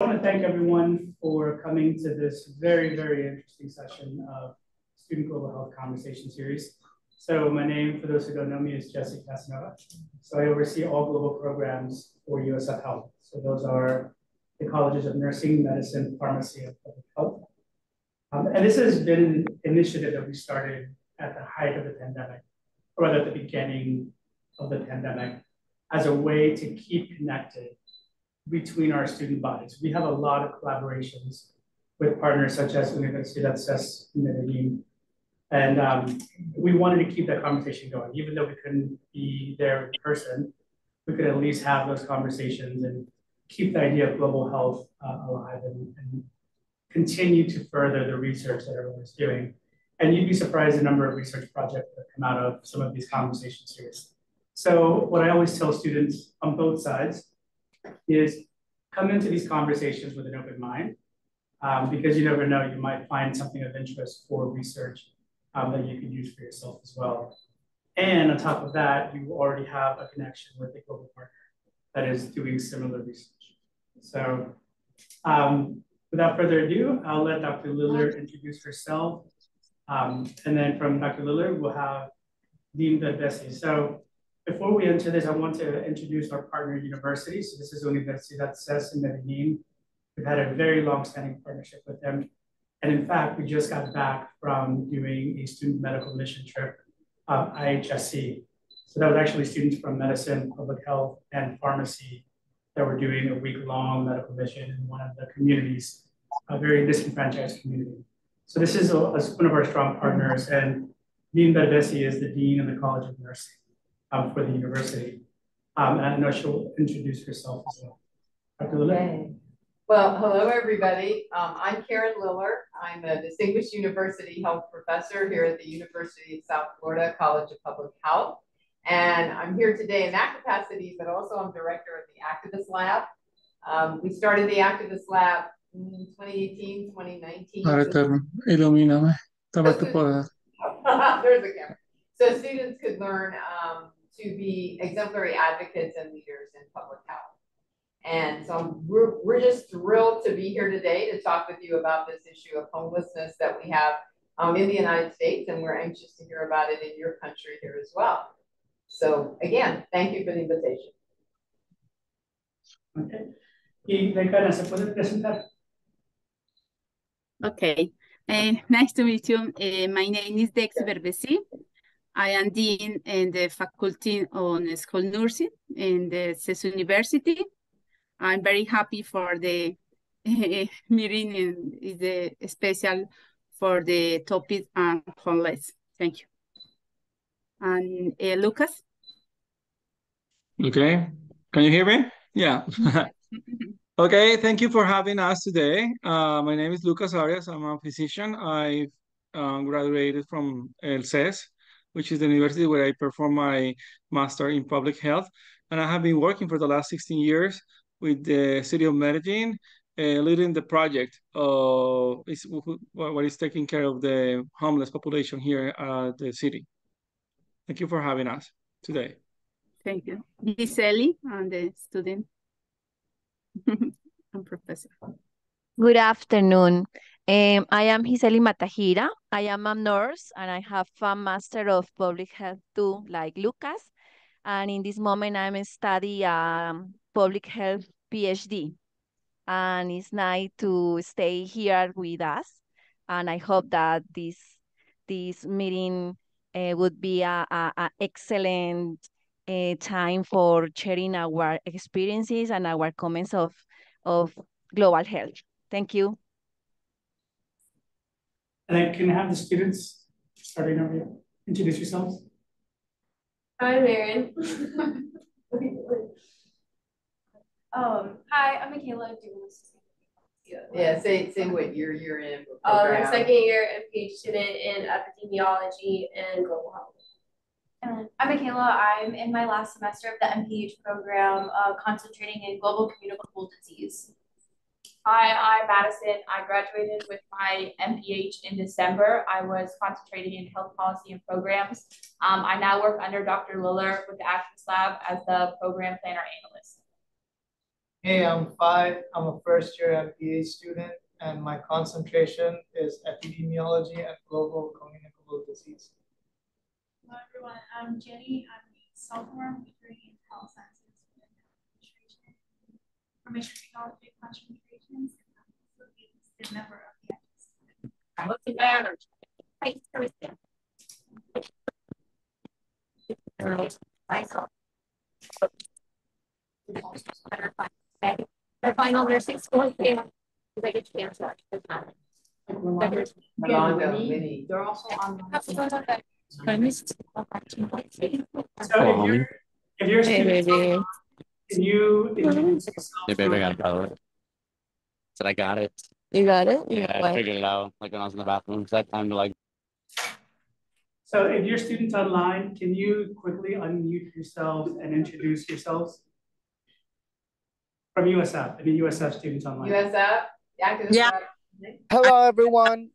I want to thank everyone for coming to this very, very interesting session of Student Global Health Conversation Series. So my name, for those who don't know me, is Jesse Casanova. So I oversee all global programs for USF Health. So those are the colleges of nursing, medicine, pharmacy, and public health. Um, and this has been an initiative that we started at the height of the pandemic, or at the beginning of the pandemic, as a way to keep connected between our student bodies. We have a lot of collaborations with partners such as Universidad CES Medellin. And um, we wanted to keep that conversation going, even though we couldn't be there in person, we could at least have those conversations and keep the idea of global health uh, alive and, and continue to further the research that everyone's doing. And you'd be surprised the number of research projects that come out of some of these conversation series. So what I always tell students on both sides is come into these conversations with an open mind um, because you never know, you might find something of interest for research um, that you can use for yourself as well. And on top of that, you already have a connection with a global partner that is doing similar research. So um, without further ado, I'll let Dr. Liller introduce herself. Um, and then from Dr. Liller, we'll have Dean Berbesi. So before we enter this, I want to introduce our partner university. So this is Universidad CES in Medellin. We've had a very long-standing partnership with them. And in fact, we just got back from doing a student medical mission trip, um, IHSC. So that was actually students from medicine, public health, and pharmacy that were doing a week-long medical mission in one of the communities, a very disenfranchised community. So this is a, a, one of our strong partners, and Dean Berbesi is the Dean of the College of Nursing um, for the university. Um, and I know she'll introduce herself as well. Dr. Liller? Okay. Well, hello, everybody. Um, I'm Karen Liller. I'm a Distinguished University Health Professor here at the University of South Florida College of Public Health. And I'm here today in that capacity, but also I'm director of the Activist Lab. Um, we started the Activist Lab in 2018, 2019. Ahora ilumíname. There's a camera. So students could learn um, to be exemplary advocates and leaders in public health. And so we're, we're just thrilled to be here today to talk with you about this issue of homelessness that we have um, in the United States, and we're anxious to hear about it in your country here as well. So again, thank you for the invitation. Okay. Y Becana, ¿se puede presentar? Okay. Uh, nice to meet you. Uh, my name is Dex Berbesi. I am Dean in the Faculty on School Nursing in the CES University. I'm very happy for the uh, meeting and is the special for the topic on homeless. Thank you. And uh, Lucas? Okay. Can you hear me? Yeah. okay, thank you for having us today. Uh, my name is Lucas Arias. I'm a physician. I um, graduated from El CES, which is the university where I perform my master in public health. And I have been working for the last 16 years with the city of Medellin, uh, leading the project uh, is what is taking care of the homeless population here at the city. Thank you for having us today. Thank you. this Giseli, I'm the student. I'm professor. Good afternoon. Um, I am Giseli Matahira. I am a nurse and I have a Master of Public Health too, like Lucas. And in this moment, I'm studying um, Public Health PhD. And it's nice to stay here with us. And I hope that this, this meeting uh, would be a excellent uh, time for sharing our experiences and our comments of, of global health. Thank you. And then can I have the students starting over here introduce yourselves? Hi, Marion. um, hi, I'm Michaela. Yeah, say say what year you're in. Um, second year MPH student in epidemiology and global health. And I'm Michaela. I'm in my last semester of the MPH program, uh, concentrating in global communicable disease. Hi, I'm Madison. I graduated with my MPH in December. I was concentrating in health policy and programs. Um, I now work under Dr. Liller with the Activist Lab as the program planner analyst. Hey, I'm five. I'm a first year MPH student, and my concentration is epidemiology and global communicable disease. Hello, everyone. I'm Jenny. I'm a sophomore majoring in health sciences and administration, information technology concentrations, and I'm also a member of the What's the matter? Their final nursing school exam, they get chance to Rolando, Minnie. They're also on. So if you're, if you're Hey, student, baby. Can you introduce yourself? Hey, baby, I got it, by the way. Said I got it. You got it? You Yeah, got I figured it out, like when I was in the bathroom, because I had time to like, So if you're students online, can you quickly unmute yourselves and introduce yourselves? From USF, I mean USF students online. USF, active. Yeah. Hello, everyone.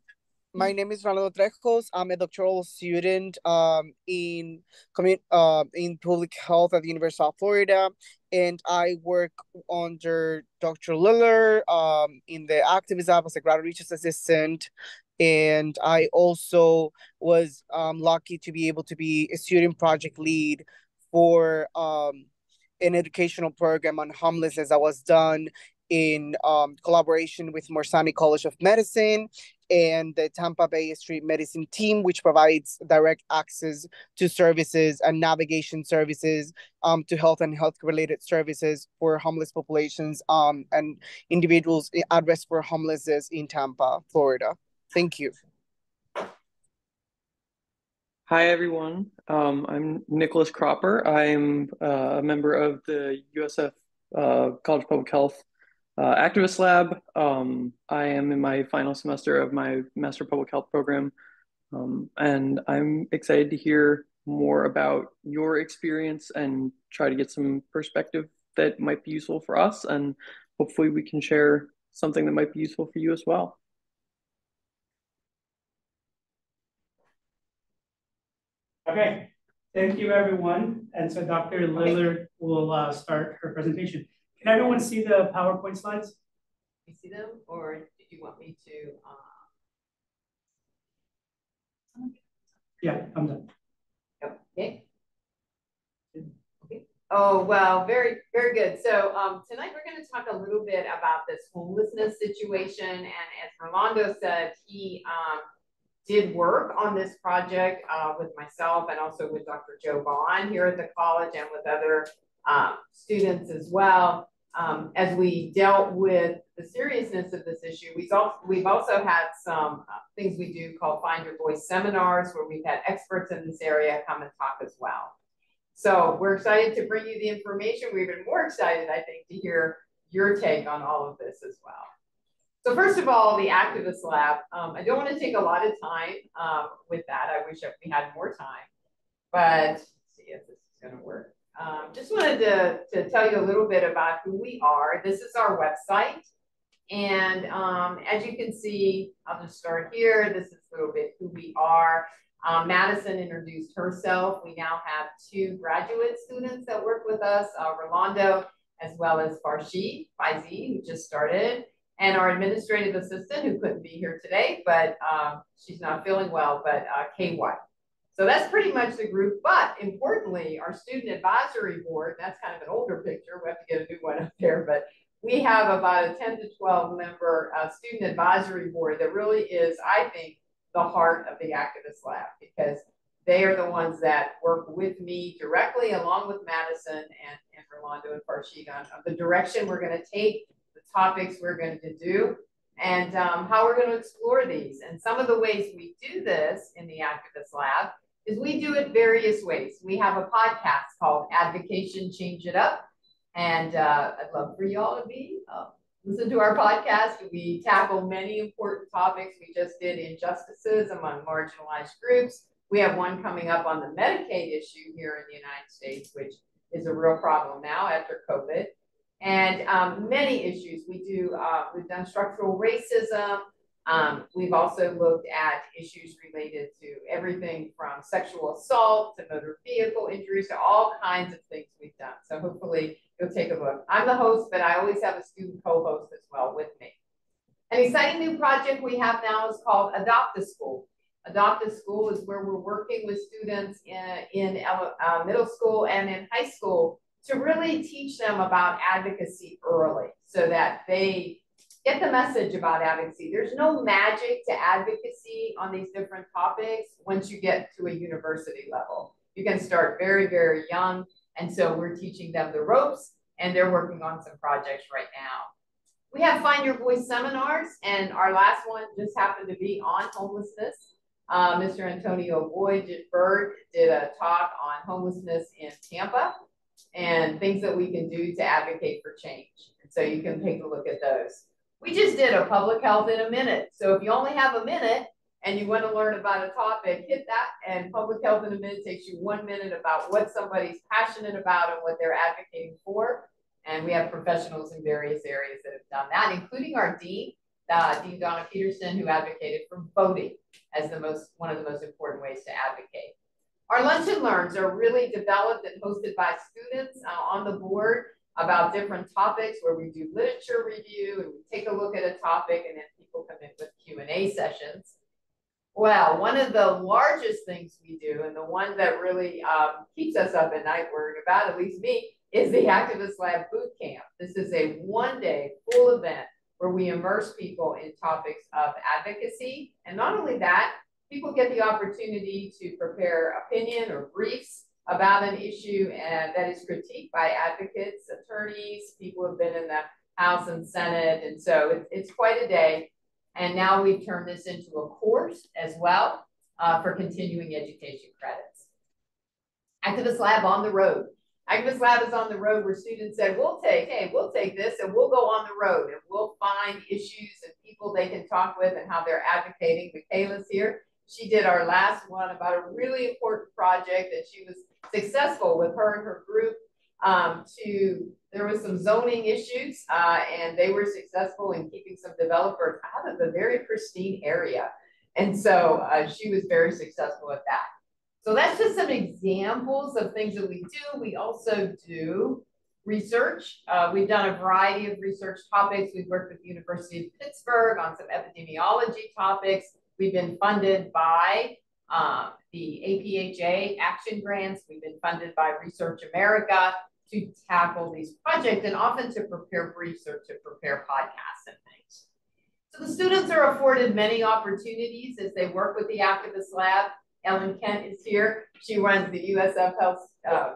My name is Rolando Trejos. I'm a doctoral student um, in commun uh, in public health at the University of Florida, and I work under Dr. Liller um, in the activism as a graduate research assistant. And I also was um, lucky to be able to be a student project lead for um, an educational program on homelessness that was done in um, collaboration with Morsani College of Medicine and the Tampa Bay Street Medicine team, which provides direct access to services and navigation services um, to health and health related services for homeless populations um, and individuals at risk for homelessness in Tampa, Florida. Thank you. Hi, everyone. Um, I'm Nicholas Cropper. I'm uh, a member of the USF uh, College of Public Health uh, Activist Lab. Um, I am in my final semester of my Master of Public Health program, um, and I'm excited to hear more about your experience and try to get some perspective that might be useful for us, and hopefully we can share something that might be useful for you as well. Okay, thank you, everyone. And so Dr. Liller will uh, start her presentation. Can everyone see the PowerPoint slides? You see them, or did you want me to? Uh... Yeah, I'm done. Okay. Okay. Oh, well, very, very good. So um, tonight we're going to talk a little bit about this homelessness situation. And as Rolando said, he um, did work on this project uh, with myself and also with Dr. Joe Vaughn here at the college and with other um, students as well. Um, as we dealt with the seriousness of this issue, we've also, we've also had some uh, things we do called Find Your Voice seminars where we've had experts in this area come and talk as well. So we're excited to bring you the information. We're even more excited, I think, to hear your take on all of this as well. So first of all, the Activist Lab. Um, I don't want to take a lot of time um, with that. I wish we had more time, but see if this is going to work. Um, just wanted to, to tell you a little bit about who we are. This is our website. And um, as you can see, I'll just start here. This is a little bit who we are. Um, Madison introduced herself. We now have two graduate students that work with us, uh, Rolando, as well as Farshid Faizi, who just started, and our administrative assistant, who couldn't be here today, but um, she's not feeling well, but uh, KY. So that's pretty much the group. But importantly, our student advisory board, that's kind of an older picture. We have to get a new one up there, but we have about a 10 to 12 member uh, student advisory board that really is, I think, the heart of the Activist Lab because they are the ones that work with me directly along with Madison and, and Rolando and Farshid on, the direction we're going to take, the topics we're going to do, and um, how we're going to explore these. And some of the ways we do this in the Activist Lab is we do it various ways. We have a podcast called Advocation Change It Up. And uh, I'd love for you all to be uh, listen to our podcast. We tackle many important topics. We just did injustices among marginalized groups. We have one coming up on the Medicaid issue here in the United States, which is a real problem now after COVID. And um, many issues we do, uh, we've done structural racism, Um, we've also looked at issues related to everything from sexual assault to motor vehicle injuries to all kinds of things we've done. So hopefully you'll take a look. I'm the host, but I always have a student co-host as well with me. An exciting new project we have now is called Adopt a School. Adopt a School is where we're working with students in, in uh, middle school and in high school to really teach them about advocacy early so that they get the message about advocacy. There's no magic to advocacy on these different topics once you get to a university level. You can start very, very young. And so we're teaching them the ropes and they're working on some projects right now. We have Find Your Voice seminars, and our last one just happened to be on homelessness. Uh, Mr. Antonio Boyd Bird did a talk on homelessness in Tampa and things that we can do to advocate for change. And so you can take a look at those. We just did a public health in a minute. So if you only have a minute and you want to learn about a topic, hit that. And public health in a minute takes you one minute about what somebody's passionate about and what they're advocating for. And we have professionals in various areas that have done that, including our dean, uh, Dean Donna Peterson, who advocated for voting as the most one of the most important ways to advocate. Our lunch and learns are really developed and hosted by students uh, on the board about different topics where we do literature review and we take a look at a topic and then people come in with Q&A sessions. Well, one of the largest things we do and the one that really um, keeps us up at night worrying about, at least me, is the Activist Lab Boot Camp. This is a one-day full event where we immerse people in topics of advocacy. And not only that, people get the opportunity to prepare opinion or briefs about an issue and that is critiqued by advocates, attorneys, people who've been in the House and Senate. And so it's, it's quite a day. And now we've turned this into a course as well uh, for continuing education credits. Activist Lab on the road. Activist Lab is on the road where students said, we'll take, hey, we'll take this and we'll go on the road and we'll find issues and people they can talk with and how they're advocating. Michaela's here. She did our last one about a really important project that she was successful with her and her group um, to, there was some zoning issues uh, and they were successful in keeping some developers out of a very pristine area. And so uh, she was very successful at that. So that's just some examples of things that we do. We also do research. Uh, we've done a variety of research topics. We've worked with the University of Pittsburgh on some epidemiology topics. We've been funded by um, the APHA action grants. We've been funded by Research America to tackle these projects and often to prepare briefs or to prepare podcasts and things. So the students are afforded many opportunities as they work with the Activist Lab. Ellen Kent is here. She runs the USF Health uh,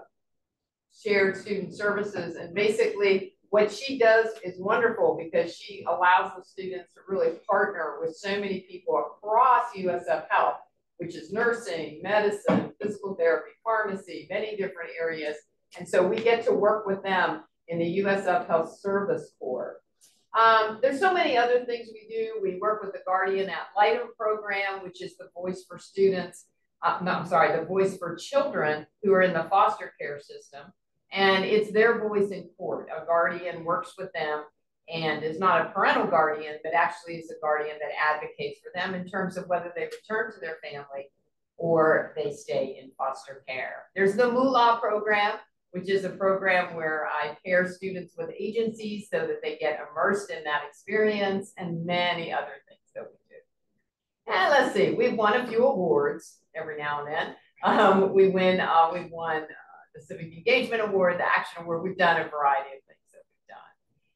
Shared Student Services. And basically what she does is wonderful because she allows the students to really partner with so many people across USF Health which is nursing, medicine, physical therapy, pharmacy, many different areas. And so we get to work with them in the USF Health Service Corps. Um, there's so many other things we do. We work with the Guardian Ad Litem program, which is the voice for students, uh, no, I'm sorry, the voice for children who are in the foster care system. And it's their voice in court. A guardian works with them and is not a parental guardian, but actually is a guardian that advocates for them in terms of whether they return to their family or they stay in foster care. There's the Moolah program, which is a program where I pair students with agencies so that they get immersed in that experience and many other things that we do. And let's see, we've won a few awards every now and then. Um, we win, uh, we've won the Civic Engagement Award, the Action Award. We've done a variety of things that we've done.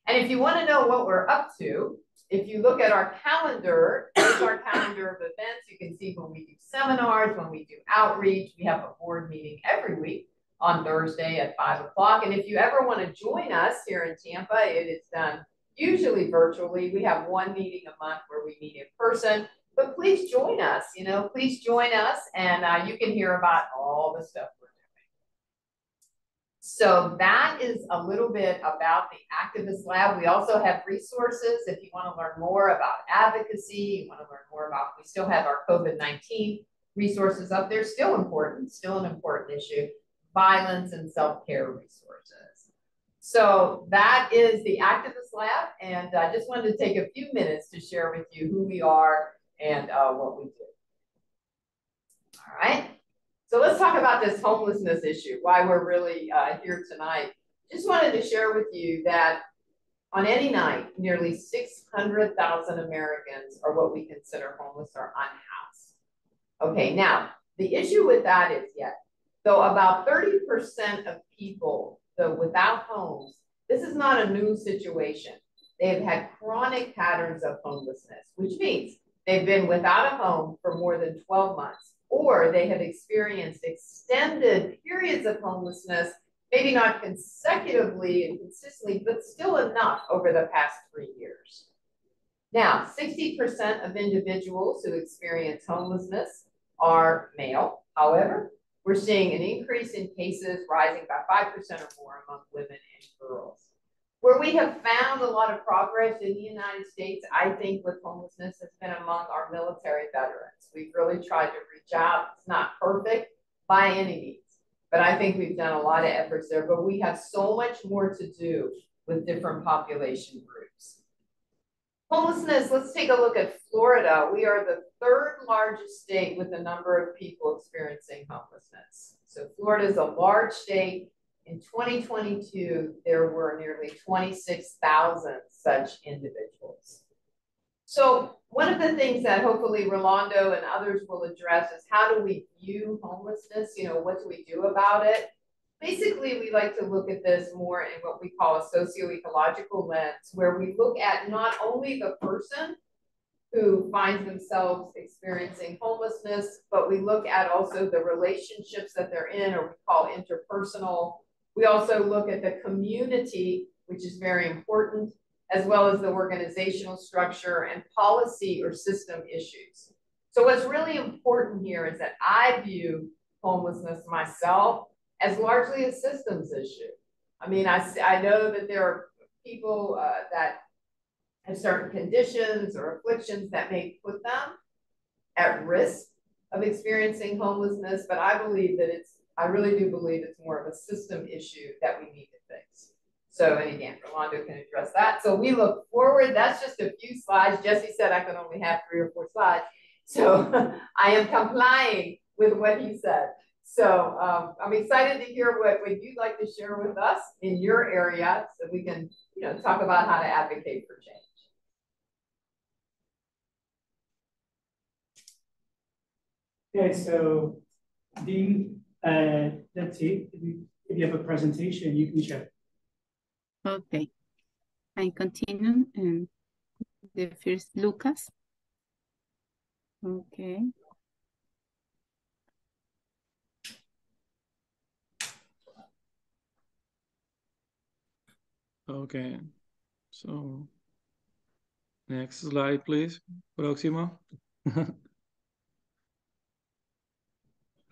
and if you want to know what we're up to, if you look at our calendar, our calendar of events. You can see when we do seminars, when we do outreach. We have a board meeting every week on Thursday at five o'clock. And if you ever want to join us here in Tampa, it is done usually virtually. We have one meeting a month where we meet in person. But please join us. You know, please join us, and uh, you can hear about all the stuff so that is a little bit about the Activist Lab. We also have resources if you want to learn more about advocacy, you want to learn more about, we still have our COVID-19 resources up there, still important, still an important issue, violence and self-care resources. So that is the Activist Lab, and I just wanted to take a few minutes to share with you who we are and uh, what we do. All right, so let's talk about this homelessness issue, why we're really uh, here tonight. Just wanted to share with you that on any night, nearly 600,000 Americans are what we consider homeless or unhoused. Okay, now the issue with that is yet, though about 30% of people though without homes, this is not a new situation. They've had chronic patterns of homelessness, which means they've been without a home for more than 12 months, or they have experienced extended periods of homelessness, maybe not consecutively and consistently, but still enough over the past three years. Now, 60% of individuals who experience homelessness are male. However, we're seeing an increase in cases rising by 5% or more among women and girls. Where we have found a lot of progress in the United States, I think with homelessness has been among our military veterans. We've really tried to reach out. It's not perfect by any means, but I think we've done a lot of efforts there. But we have so much more to do with different population groups. Homelessness, let's take a look at Florida. We are the third largest state with the number of people experiencing homelessness. So Florida is a large state. In 2022, there were nearly 26,000 such individuals. So one of the things that hopefully Rolando and others will address is how do we view homelessness? You know, what do we do about it? Basically, we like to look at this more in what we call a socio-ecological lens, where we look at not only the person who finds themselves experiencing homelessness, but we look at also the relationships that they're in, or we call interpersonal. We also look at the community, which is very important, as well as the organizational structure and policy or system issues. So what's really important here is that I view homelessness myself as largely a systems issue. I mean, I, I know that there are people uh, that have certain conditions or afflictions that may put them at risk of experiencing homelessness, but I believe that it's, I really do believe it's more of a system issue that we need to fix. So, and again, Rolando can address that. So we look forward. That's just a few slides. Jesse said I can only have three or four slides. So I am complying with what he said. So um, I'm excited to hear what, what you'd like to share with us in your area so we can you know, talk about how to advocate for change. Okay, so Dean, uh, let's see, if you, if you have a presentation, you can share. Okay, I continue and the first Lucas. Okay. Okay, so next slide, please. Próximo.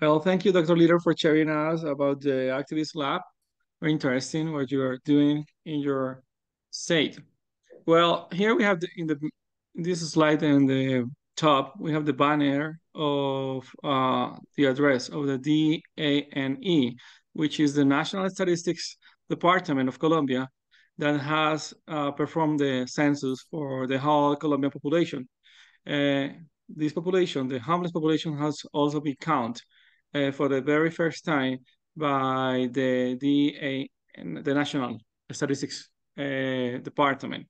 well, thank you, Dr. Liller, for sharing us about the Activist Lab. Very interesting what you are doing in your state. Well, here we have the, in the this slide in the top, we have the banner of uh, the address of the DANE, which is the National Statistics Department of Colombia, that has uh, performed the census for the whole Colombian population. Uh, this population, the homeless population, has also been counted uh, for the very first time by the DA, the National Statistics uh, Department.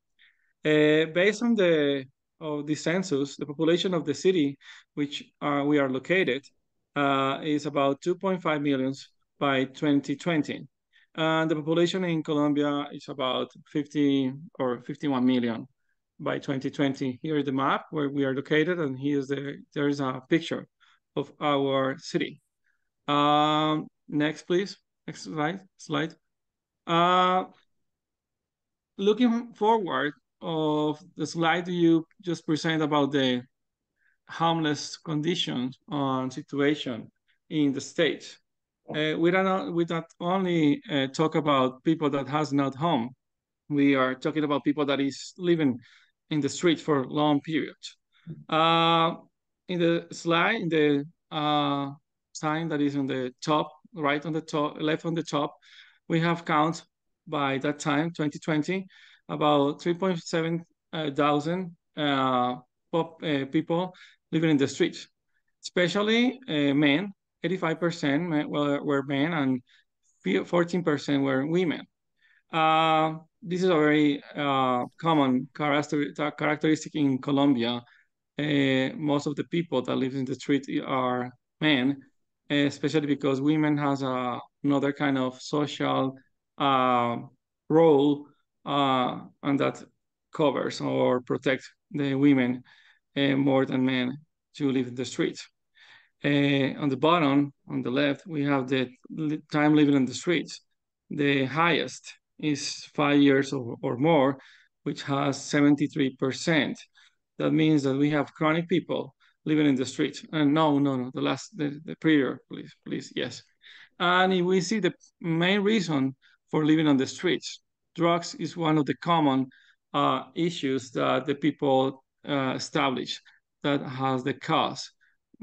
Uh, based on the of the census, the population of the city which are, we are located uh, is about 2.5 millions by 2020. And the population in Colombia is about 50 or 51 million by 2020. Here is the map where we are located, and here's the there is a picture of our city. Um, next, please. Next slide. Slide. Uh, looking forward of the slide you just present about the homeless conditions on situation in the state uh, we don't we not only uh, talk about people that has not home we are talking about people that is living in the street for long periods uh, in the slide in the uh, sign that is on the top right on the top left on the top we have count by that time, 2020, about 3.7 uh, thousand uh, pop, uh, people living in the streets, especially uh, men. 85% were, were men and 14% were women. Uh, this is a very common characteristic in Colombia. Most of the people that live in the street are men, especially because women has a, another kind of social uh, role uh, and that covers or protect the women uh, more than men to live in the streets. Uh, on the bottom, on the left, we have the time living in the streets. The highest is five years or, or more, which has 73%. That means that we have chronic people living in the streets. And no, no, no, the last, the, the prior, please, please, yes. And if we see the main reason for living on the streets, drugs is one of the common uh, issues that the people uh, establish that has the cause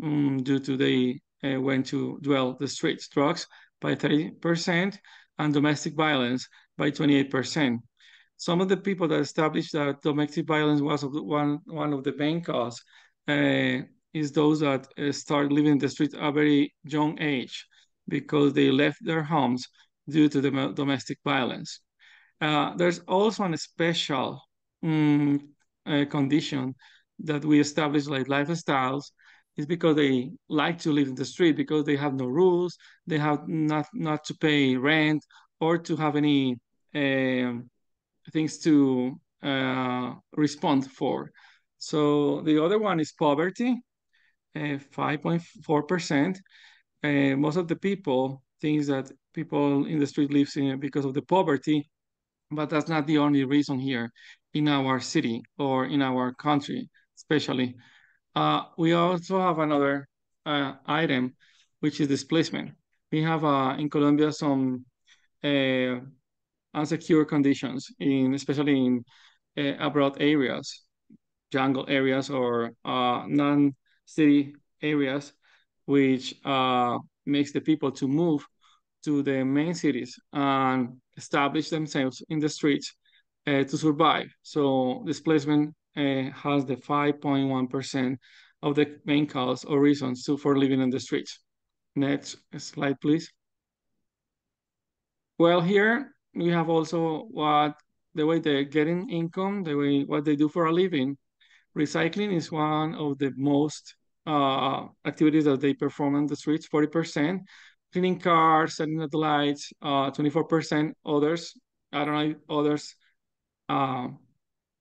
um, due to they uh, went to dwell the streets. Drugs by 30% and domestic violence by 28%. Some of the people that established that domestic violence was one, one of the main cause uh, is those that uh, start living in the street at a very young age because they left their homes due to the domestic violence. Uh, there's also a special um, uh, condition that we establish like lifestyles is because they like to live in the street because they have no rules, they have not not to pay rent or to have any uh, things to uh, respond for. So the other one is poverty, 5.4%. Uh, uh, most of the people think that people in the street lives in because of the poverty, but that's not the only reason here in our city or in our country, especially. Uh, we also have another uh, item, which is displacement. We have uh, in Colombia some uh, unsecure conditions, in especially in abroad areas, jungle areas or uh, non-city areas, which makes the people to move to the main cities and establish themselves in the streets uh, to survive. So displacement uh, has the 5.1% of the main cause or reasons to, for living in the streets. Next slide, please. Well, here we have also what the way they're getting income, the way what they do for a living. Recycling is one of the most uh, activities that they perform on the streets, 40%. Cleaning cars, setting up the lights, 24%. Uh, others, I don't know, others uh,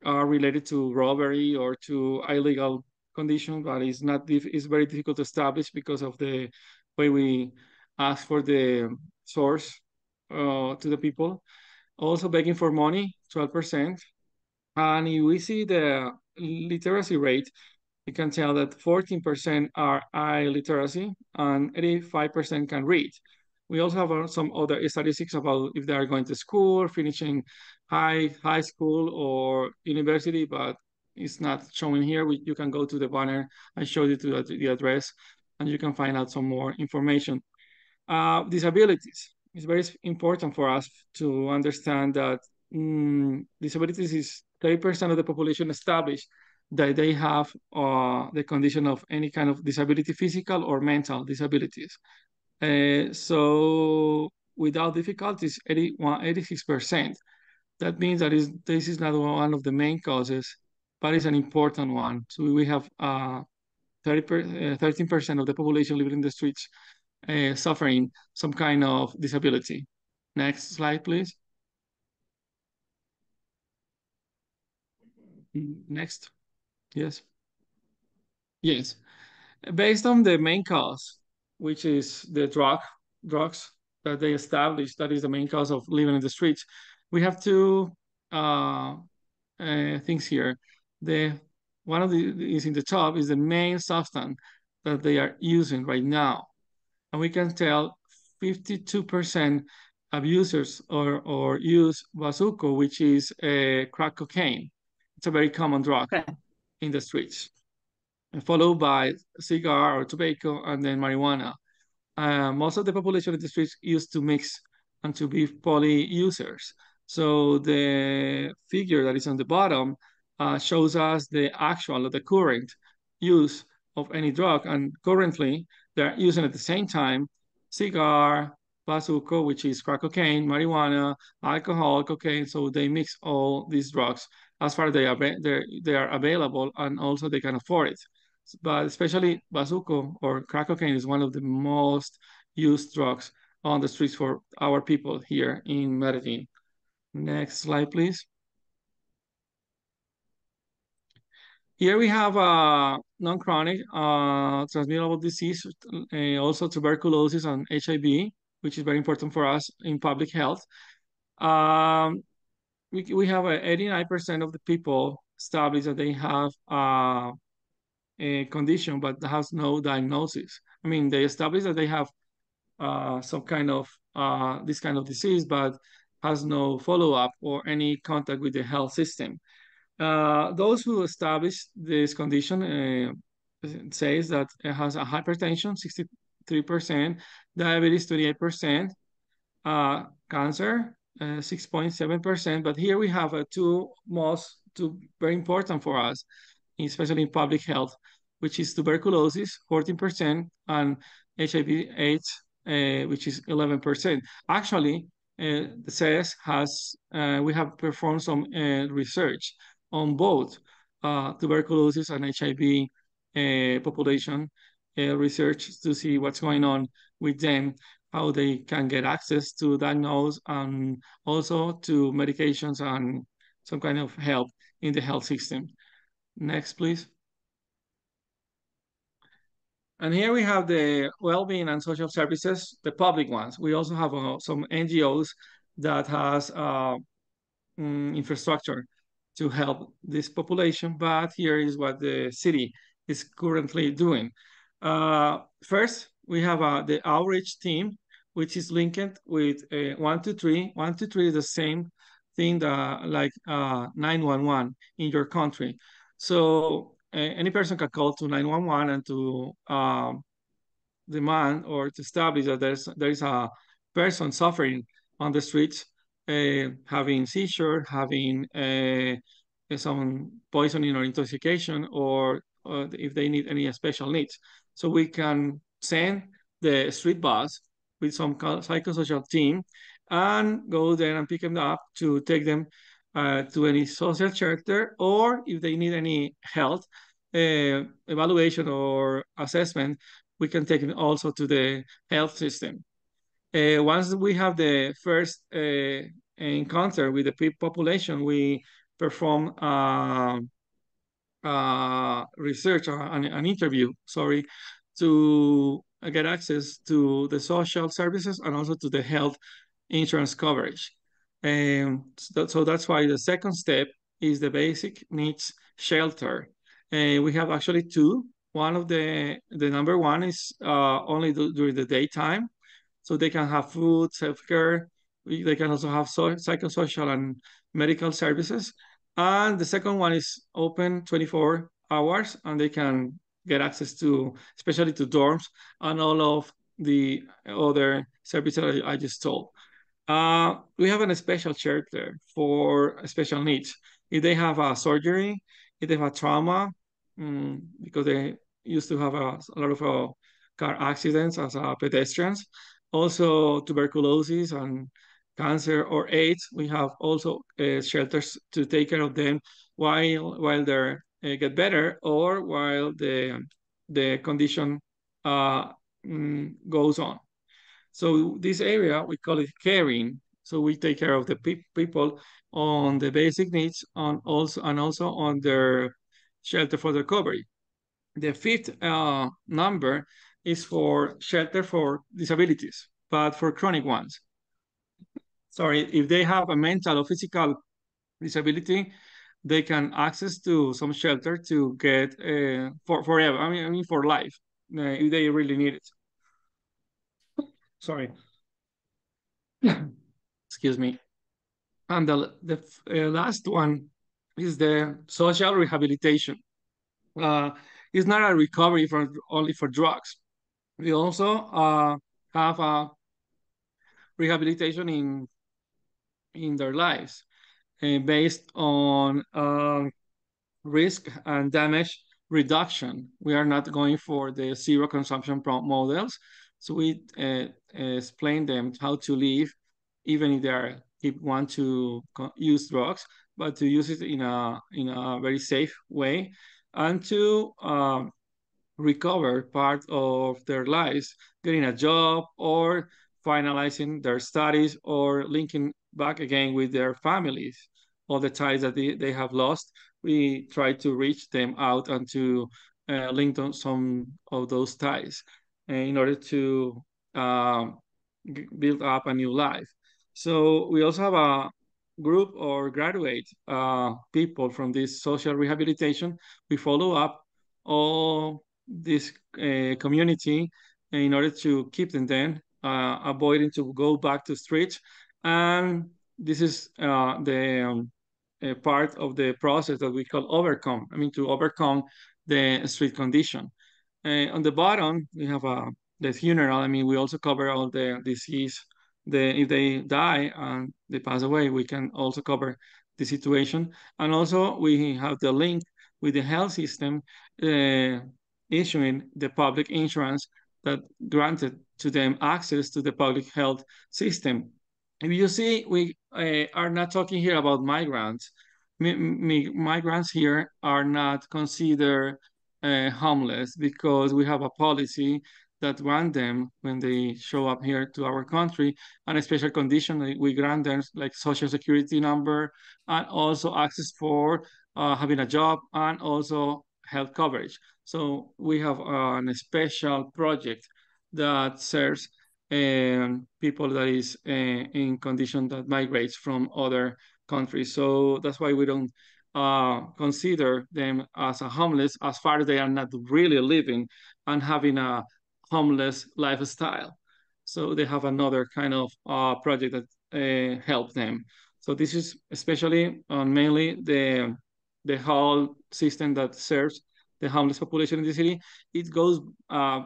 are related to robbery or to illegal condition, but it's not, it's very difficult to establish because of the way we ask for the source uh, to the people. Also begging for money, 12%. And if we see the literacy rate, you can tell that 14% are illiteracy and 85% can read. We also have uh, some other statistics about if they are going to school, finishing high high school or university, but it's not showing here. We, you can go to the banner I showed you to the address and you can find out some more information. Uh, disabilities. It's very important for us to understand that mm, disabilities is 30% of the population established that they have uh, the condition of any kind of disability, physical or mental disabilities. Uh, so without difficulties, 81, 86%. That means that is, this is not one of the main causes, but it's an important one. So we have 30 uh, 13% uh, of the population living in the streets uh, suffering some kind of disability. Next slide, please. Next. Yes. Yes. Based on the main cause, which is the drug drugs that they established, that is the main cause of living in the streets. We have two uh, uh, things here. The one of the is in the top is the main substance that they are using right now, and we can tell 52% abusers or or use bazuco, which is a crack cocaine. It's a very common drug okay. in the streets followed by cigar or tobacco, and then marijuana. Uh, most of the population in the streets used to mix and to be poly users. So the figure that is on the bottom uh, shows us the actual, or the current use of any drug. And currently, they're using at the same time cigar, bazuco, which is crack cocaine, marijuana, alcohol, cocaine. So they mix all these drugs as far as they are they are available and also they can afford it. But especially bazuco or crack cocaine is one of the most used drugs on the streets for our people here in Medellin. Next slide, please. Here we have a non-chronic uh, transmittable disease, uh, also tuberculosis and HIV, which is very important for us in public health. Um, we, we have 89% of the people established that they have uh, a condition, but has no diagnosis. I mean, they establish that they have uh, some kind of uh, this kind of disease, but has no follow-up or any contact with the health system. Uh, those who establish this condition uh, says that it has a hypertension, 63%, diabetes, 28%, uh, cancer, 6.7%. Uh, but here we have uh, two most, two very important for us, especially in public health, which is tuberculosis, 14%, and HIV AIDS, uh, which is 11%. Actually, uh, the CES has, uh, we have performed some research on both tuberculosis and HIV population uh, research to see what's going on with them, how they can get access to diagnose and also to medications and some kind of help in the health system. Next, please. And here we have the well-being and social services, the public ones. We also have uh, some NGOs that has uh, mm, infrastructure to help this population, but here is what the city is currently doing. Uh, first, we have uh, the outreach team, which is linked with uh, 123. 123 is the same thing that like uh, 911 in your country. So uh, any person can call to 911 and to um, demand or to establish that there's there is a person suffering on the streets uh, having seizure, having uh, some poisoning or intoxication, or uh, if they need any special needs. So we can send the street bus with some psychosocial team and go there and pick them up to take them uh, to any social shelter, or if they need any health uh, evaluation or assessment, we can take them also to the health system. Uh, once we have the first uh, encounter with the population, we perform uh, uh, research an, an, interview, sorry, to get access to the social services and also to the health insurance coverage. And so, so that's why the second step is the basic needs shelter. Uh, we have actually two. One of the, the number one is uh, only during the daytime so they can have food, self-care. They can also have so psychosocial and medical services. And the second one is open 24 hours and they can get access to, especially to dorms and all of the other services I just told. Uh, we have a special shelter for special needs. If they have a surgery, if they have a trauma, um, because they used to have a, a lot of uh, car accidents as uh, pedestrians, also tuberculosis and cancer or AIDS. We have also uh, shelters to take care of them while while they uh, get better or while the the condition uh, mm, goes on. So this area we call it caring. So we take care of the pe people on the basic needs on also and also on their shelter for recovery. The fifth uh, number is for shelter for disabilities, but for chronic ones. Sorry, if they have a mental or physical disability, they can access to some shelter to get uh, for forever. I mean, I mean for life, uh, if they really need it. Sorry. Excuse me. And the, the uh, last one is the social rehabilitation. Uh, it's not a recovery for only for drugs. We also uh, have a rehabilitation in in their lives uh, based on uh, risk and damage reduction. We are not going for the zero consumption models. So we uh, explain them how to live, even if they are, if want to use drugs, but to use it in a in a very safe way, and to um, recover part of their lives, getting a job or finalizing their studies or linking back again with their families, all the ties that they, they have lost. We try to reach them out and to uh, link on some of those ties uh, in order to uh, build up a new life. So we also have a group or graduate uh, people from this social rehabilitation. We follow up all this uh, community in order to keep them then, uh, avoiding to go back to streets. And this is uh, the um, part of the process that we call overcome. I mean, to overcome the street condition. on the bottom, we have a the funeral. I mean, we also cover all the disease. The if they die and they pass away, we can also cover the situation. And also we have the link with the health system uh, issuing the public insurance that granted to them access to the public health system. If you see, we uh, are not talking here about migrants. migrants here are not considered uh, homeless because we have a policy that grant them when they show up here to our country and a special condition we grant them like social security number and also access for uh, having a job and also health coverage. So we have uh, a special project that serves um, people that is uh, in condition that migrates from other countries. So that's why we don't uh, consider them as a homeless as far as they are not really living and having a homeless lifestyle. So they have another kind of uh, project that uh, help them. So this is especially on mainly the the whole system that serves the homeless population in the city. It goes uh,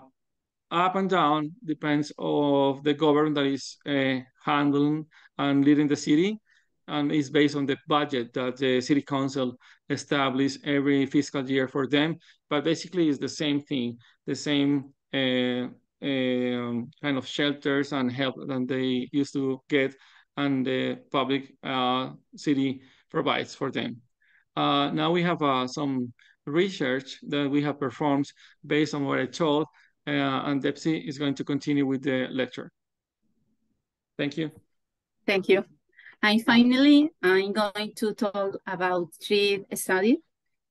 up and down, depends of the government that is uh, handling and leading the city, and is based on the budget that the city council establishes every fiscal year for them. But basically, it's the same thing, the same uh, um, kind of shelters and help that they used to get, and the public uh, city provides for them. Uh, now we have uh, some research that we have performed based on what I told, uh, and Dedsy is going to continue with the lecture. Thank you. Thank you. And finally, I'm going to talk about three studies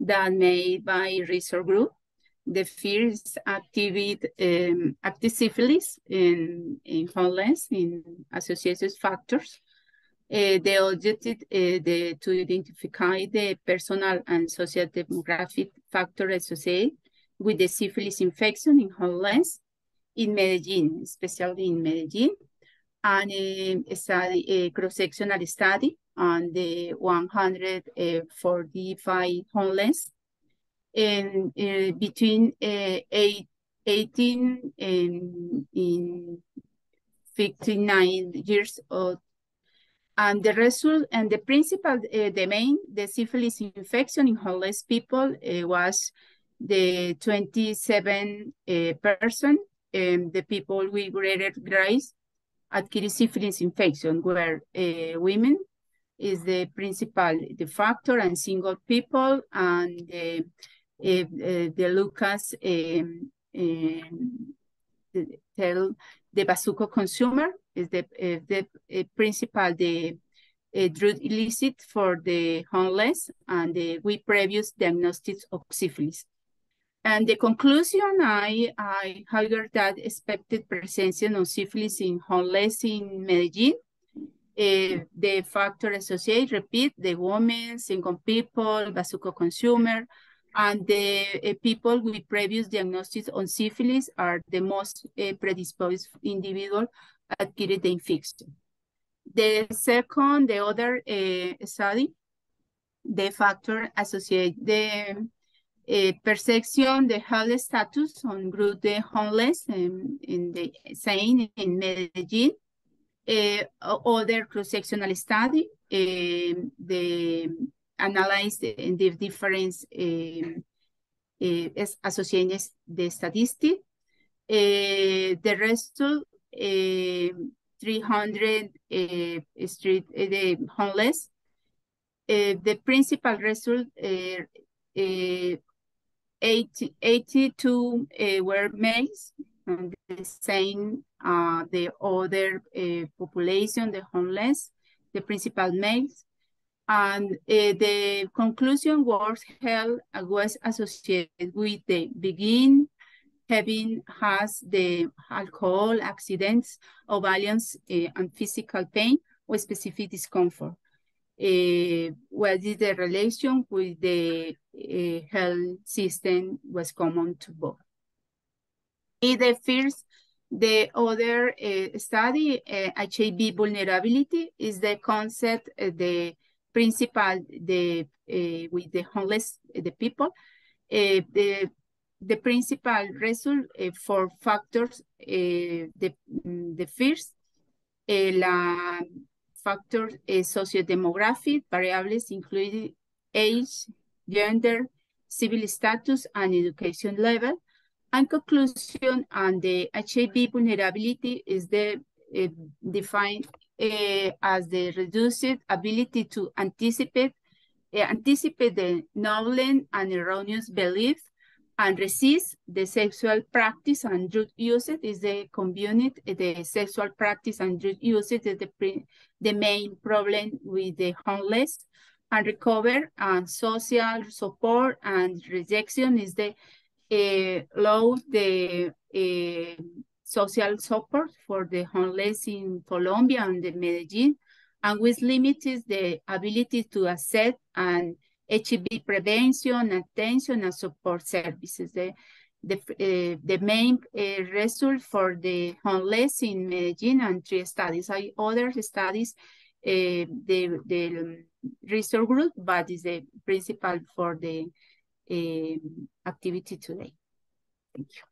that made by research group. The first activity, um, active syphilis in, in homeless in associated factors. Uh, the objective uh, the, to identify the personal and social demographic factor associated with the syphilis infection in homeless in Medellin, especially in Medellin, and a, study, a cross-sectional study on the 145 homeless and uh, between uh, eight, 18 and in 59 years old. And the result and the principal, uh, the main, the syphilis infection in homeless people was the 27 uh, person, um, the people with greater risk adquired syphilis infection, were uh, women is the principal the factor and single people and the, uh, the Lucas um, tell the bazuco consumer is the, the principal, the uh, drug illicit for the homeless and the, we previous diagnostics of syphilis. And the conclusion, I, I highlight that expected presence of syphilis in homeless in Medellin. Uh, the factor associated, repeat, the women, single people, bazuco consumer, and the uh, people with previous diagnosis on syphilis are the most uh, predisposed individual adquired the infection. The second, the other study, the factor associated the uh, perception, the health status on group the homeless in the same in Medellin. Uh, other cross-sectional study um, the analyze the, difference um, uh, associated the statistic. Uh, the result, uh, 300 uh, street, uh, the homeless. Uh, the principal result, uh, uh, 80, 82 uh, were males, and the same uh, the other uh, population, the homeless, the principal males. And uh, the conclusion was held uh, was associated with the begin having has the alcohol accidents uh, and physical pain or specific discomfort. Uh, what is the relation with the uh, health system was common to both. In the first, the other uh, study, uh, HIV vulnerability, is the concept, uh, the principal, the with the homeless, the people, the the principal result for factors, the the first, la factors is sociodemographic variables including age, gender, civil status, and education level. And conclusion on the HIV vulnerability is the uh, defined uh, as the reduced ability to anticipate uh, anticipate the novel and erroneous belief and resist the sexual practice and drug usage is the community, the sexual practice and drug usage is the, the main problem with the homeless and recover and social support and rejection is the uh, low the uh, social support for the homeless in Colombia and the Medellin, and which limits the ability to accept and HIV prevention, attention, and support services. The, the, uh, the main uh, result for the homeless in Medellin and three studies. I other studies, uh, the, the research group, but is the principal for the activity today. Thank you.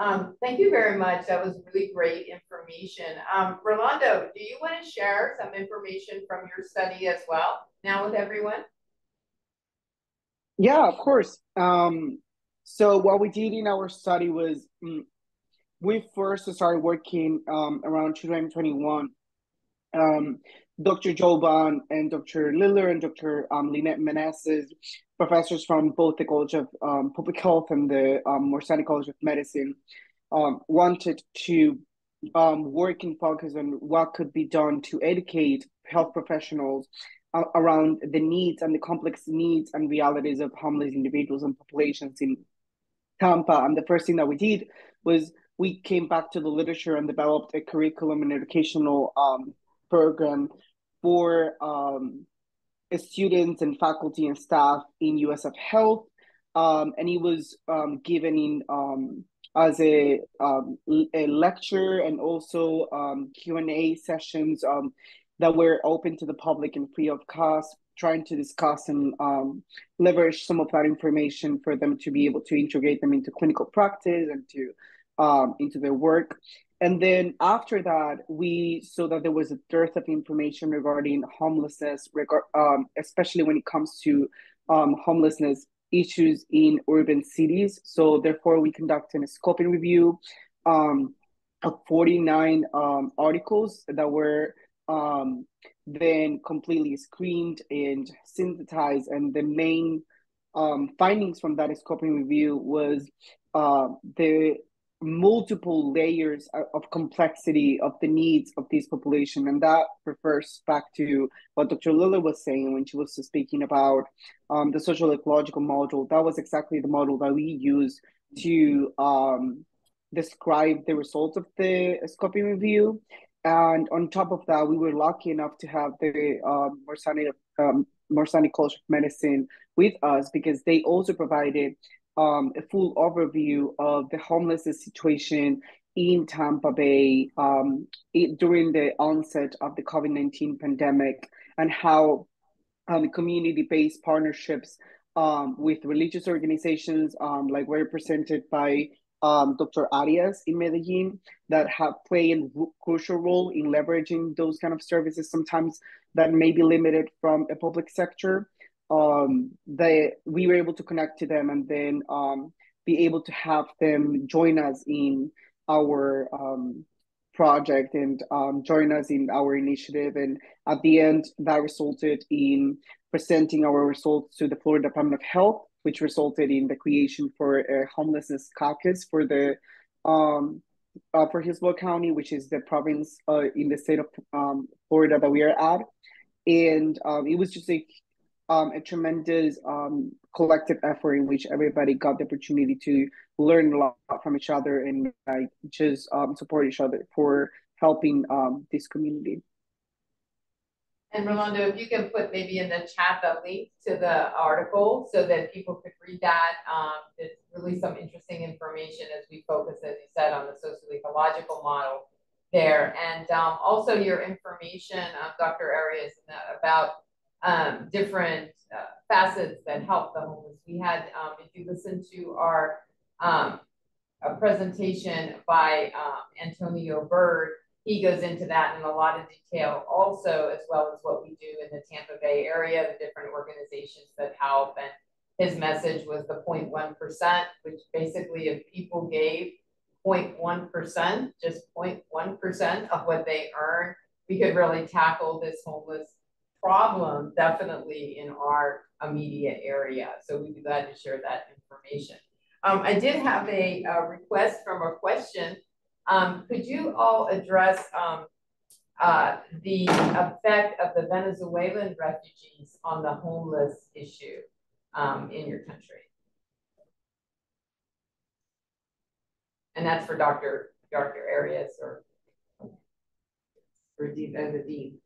Um, thank you very much. That was really great information. Um, Rolando, do you want to share some information from your study as well now with everyone? Yeah, of course. Um, so what we did in our study was mm, we first started working um, around 2021 um, Dr. Joel Bond and Dr. Liller and Dr. Um, Lynette Menezes, professors from both the College of um, Public Health and the um, Morsani College of Medicine, um, wanted to um, work and focus on what could be done to educate health professionals uh, around the needs and the complex needs and realities of homeless individuals and populations in Tampa. And the first thing that we did was we came back to the literature and developed a curriculum and educational um, program for um, students and faculty and staff in USF Health. Um, and he was um, given in um, as a, um, a lecture and also um, Q&A sessions um, that were open to the public and free of cost, trying to discuss and um, leverage some of that information for them to be able to integrate them into clinical practice and to um, into their work. And then after that, we saw that there was a dearth of information regarding homelessness, um, especially when it comes to um, homelessness issues in urban cities. So therefore, we conducted a scoping review um, of 49 um, articles that were um, then completely screened and synthesized. And the main um, findings from that scoping review was uh, the multiple layers of complexity of the needs of this population. And that refers back to what dr liller was saying when she was speaking about um, the social ecological model. That was exactly the model that we use to um, describe the results of the scoping review. And on top of that we were lucky enough to have the um, morsani um, college of medicine with us because they also provided um, a full overview of the homelessness situation in Tampa Bay um, it, during the onset of the COVID 19 pandemic and how um, community based partnerships um, with religious organizations, um, like were presented by um, Dr. Arias in Medellin that have played a crucial role in leveraging those kind of services sometimes that may be limited from a public sector. Um, they, we were able to connect to them and then um, be able to have them join us in our um, project and um, join us in our initiative. And at the end, that resulted in presenting our results to the Florida Department of Health which resulted in the creation for a homelessness caucus for the um, uh, for Hillsborough County, which is the province uh, in the state of um, Florida that we are at. And um, it was just a, um, a tremendous um, collective effort in which everybody got the opportunity to learn a lot from each other and like just um, support each other for helping um, this community. And Rolando, if you can put maybe in the chat the link to the article so that people could read that. Um, there's really some interesting information as we focus, as you said, on the social ecological model there. And um, also your information, uh, Dr. Arias, about um, different uh, facets that help the homeless. We had, um, if you listen to our um, presentation by um, Antonio Bird, he goes into that in a lot of detail also, as well as what we do in the Tampa Bay area, the different organizations that help. And his message was the 0.1%, which basically if people gave 0.1%, just 0.1% of what they earn, we could really tackle this homeless problem definitely in our immediate area. So we'd be glad to share that information. Um, I did have a, a request from a question um, could you all address um, uh, the effect of the Venezuelan refugees on the homeless issue um, in your country? And that's for Dr. Dr. Arias or uh, the Dean.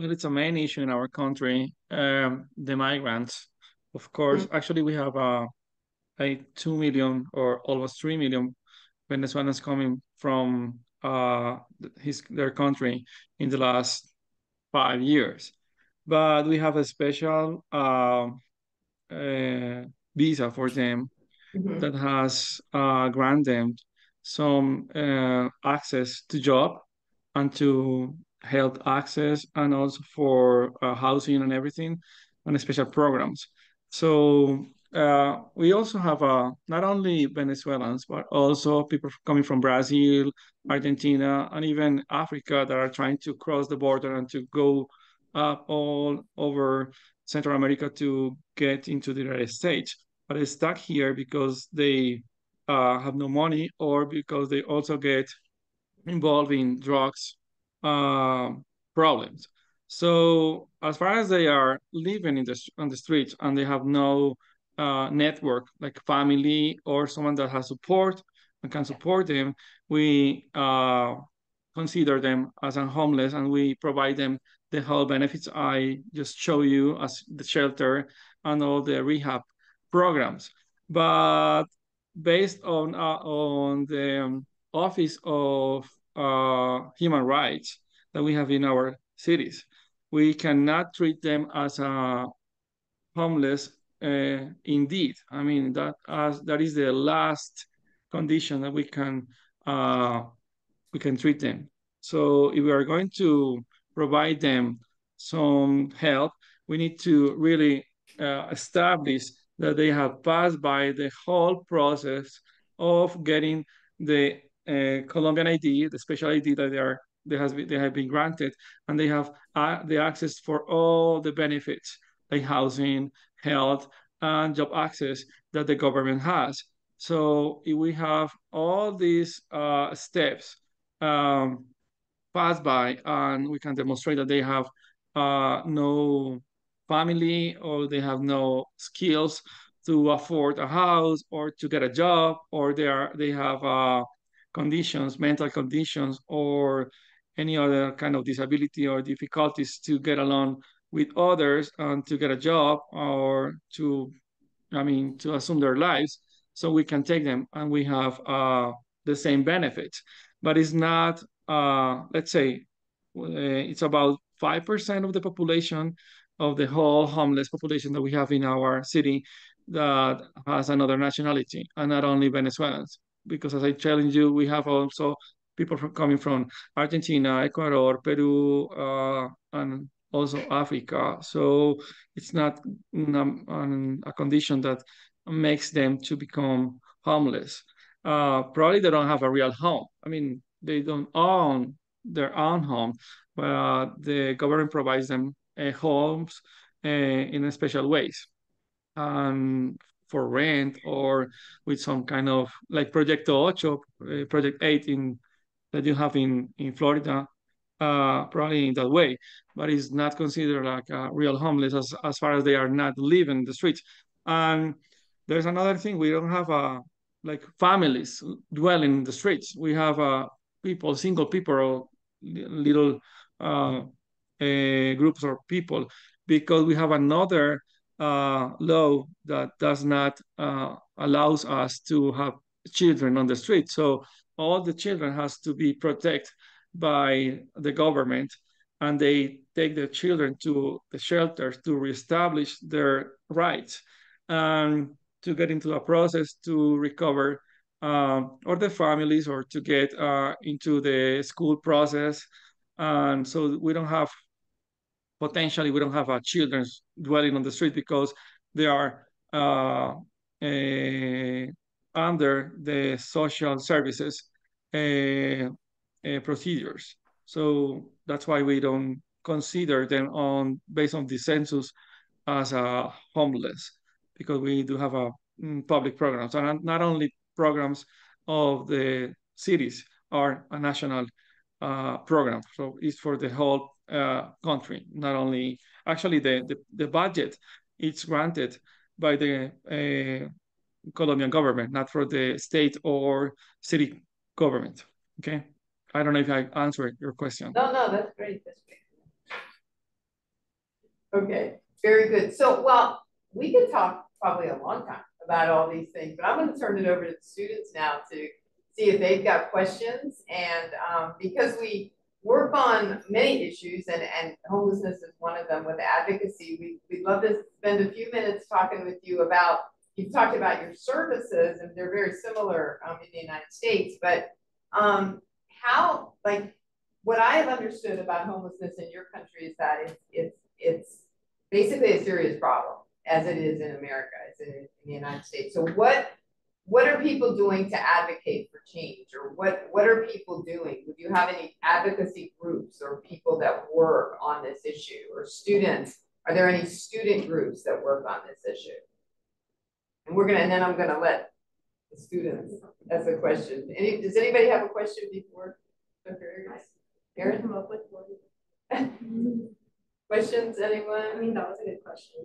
Well, it's a main issue in our country. Um, the migrants, of course. Mm-hmm. Actually, we have a, a two million or almost three million Venezuelans coming from uh, his their country in the last five years. But we have a special uh, uh, visa for them mm-hmm. that has uh, granted them some uh, access to job and to health access and also for uh, housing and everything and special programs. So uh, we also have uh, not only Venezuelans, but also people coming from Brazil, Argentina, and even Africa that are trying to cross the border and to go up all over Central America to get into the United States. But they're stuck here because they uh, have no money or because they also get involved in drugs uh, problems. So as far as they are living in the on the streets and they have no uh, network like family or someone that has support and can support them, we uh, consider them as homeless and we provide them the health benefits I just show you as the shelter and all the rehab programs. But based on uh, on the um, Office of uh, human rights that we have in our cities. We cannot treat them as a homeless uh, indeed. I mean, that as that is the last condition that we can uh, we can treat them. So if we are going to provide them some help, we need to really uh, establish that they have passed by the whole process of getting the uh, Colombian ID, the special ID that they are they has been, they have been granted, and they have uh, the access for all the benefits like housing, health, and job access that the government has. So if we have all these uh, steps um, passed by, and we can demonstrate that they have uh, no family or they have no skills to afford a house or to get a job, or they are they have uh, conditions, mental conditions, or any other kind of disability or difficulties to get along with others and to get a job or to, I mean, to assume their lives. So we can take them and we have uh, the same benefits. But it's not, uh, let's say, it's about 5% of the population of the whole homeless population that we have in our city that has another nationality and not only Venezuelans. Because as I challenge you, we have also people from, coming from Argentina, Ecuador, Peru, uh, and also Africa. So it's not um, a condition that makes them to become homeless. Uh, probably they don't have a real home. I mean, they don't own their own home, but uh, the government provides them uh, homes uh, in special ways um, for rent or with some kind of like Project Ocho, uh, Project 8 in, that you have in, in Florida, uh, probably in that way, but it's not considered like a real homeless as, as far as they are not living in the streets. And there's another thing, we don't have a, like families dwelling in the streets. We have uh, people, single people or little uh, uh, groups or people because we have another uh, law that does not uh, allows us to have children on the street. So all the children has to be protected by the government and they take the children to the shelters to reestablish their rights and to get into a process to recover uh, or the families or to get uh, into the school process. And so we don't have, potentially, we don't have our children dwelling on the street because they are uh, under the social services uh, uh, procedures. So that's why we don't consider them on based on the census as a homeless because we do have a mm, public programs and not only programs of the cities are a national uh, program. So it's for the whole uh, country, not only actually the, the, the budget it's granted by the uh, Colombian government, not for the state or city government. Okay. I don't know if I answered your question. No, no, that's great. That's great. Okay, very good. So, well, we could talk probably a long time about all these things, but I'm going to turn it over to the students now to see if they've got questions. And um, because we work on many issues, and, and homelessness is one of them with advocacy, we, we'd love to spend a few minutes talking with you about, you've talked about your services, and they're very similar um, in the United States, but um, how, like, what I have understood about homelessness in your country is that it's, it's, it's basically a serious problem as it is in America, it's in, in the United States. So what, what are people doing to advocate for change or what, what are people doing? Would you have any advocacy groups or people that work on this issue or students? Are there any student groups that work on this issue? And we're gonna, and then I'm gonna let the students ask a question. Any, does anybody have a question before? Aaron? Come up with one. Questions, anyone? I mean, that was a good question.